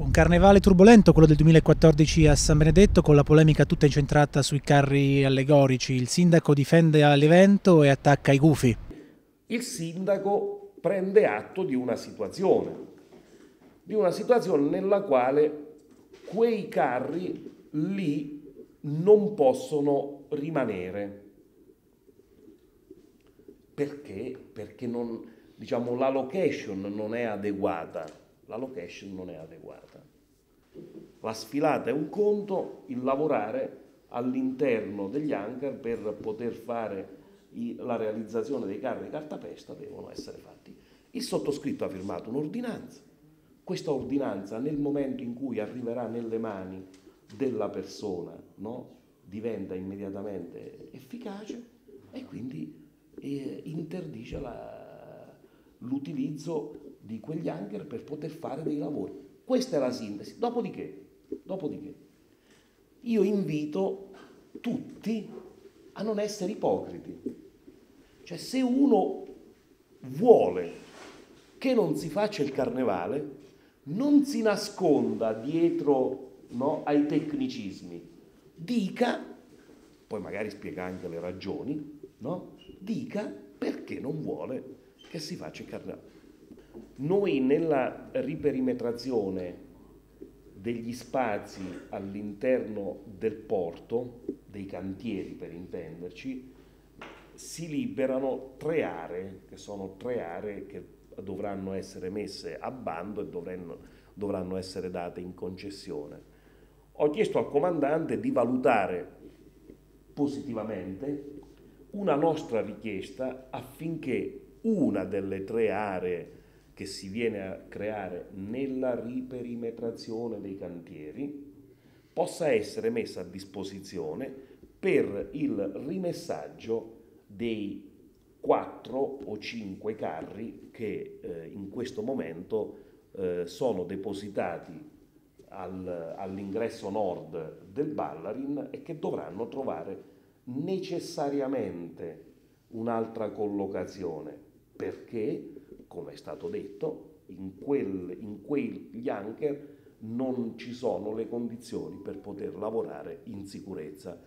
Un carnevale turbolento, quello del 2014 a San Benedetto, con la polemica tutta incentrata sui carri allegorici. Il sindaco difende l'evento e attacca i gufi. Il sindaco prende atto di una situazione, di una situazione nella quale quei carri lì non possono rimanere. Perché? Perché non, diciamo, la location non è adeguata. La location non è adeguata. La sfilata è un conto, il lavorare all'interno degli hangar per poter fare la realizzazione dei carri di cartapesta devono essere fatti. Il sottoscritto ha firmato un'ordinanza. Questa ordinanza nel momento in cui arriverà nelle mani della persona no, diventa immediatamente efficace e quindi eh, interdice la, l'utilizzo di quegli hangar per poter fare dei lavori. Questa è la sintesi. Dopodiché, dopodiché io invito tutti a non essere ipocriti. Cioè se uno vuole che non si faccia il carnevale, non si nasconda dietro no, ai tecnicismi, dica, poi magari spiega anche le ragioni, no? dica perché non vuole che si faccia il carnevale. Noi nella riperimetrazione degli spazi all'interno del porto, dei cantieri per intenderci, si liberano tre aree, che sono tre aree che dovranno essere messe a bando e dovranno, dovranno essere date in concessione. Ho chiesto al comandante di valutare positivamente una nostra richiesta affinché una delle tre aree che si viene a creare nella riperimetrazione dei cantieri possa essere messa a disposizione per il rimessaggio dei quattro o cinque carri che eh, in questo momento eh, sono depositati al, all'ingresso nord del Ballarin e che dovranno trovare necessariamente un'altra collocazione perché, come è stato detto, in, quel, in quegli anker non ci sono le condizioni per poter lavorare in sicurezza